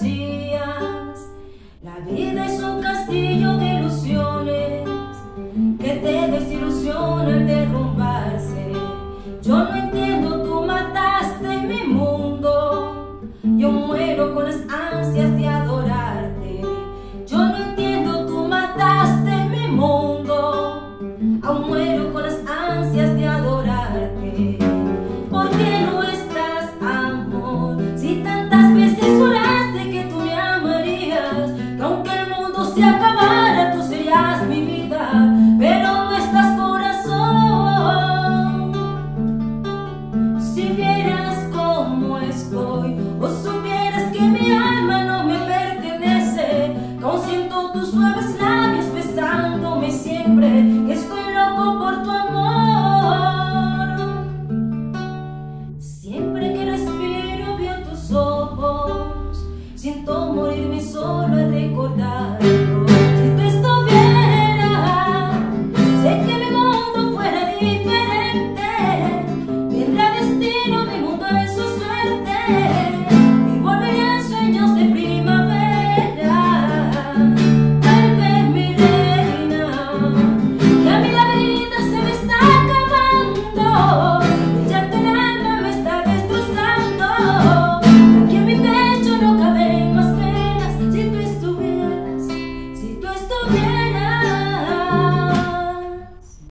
La vida es un castillo de ilusiones que te desilusiona al derrumbarse. Yo no entiendo, tú mataste mi mundo. Yo muero con las ansias de adorarte. Yo no se acabara tú serías mi vida, pero no estás corazón. Si vieras cómo estoy o supieras que mi alma no me pertenece, consiento tus suaves labios besándome siempre.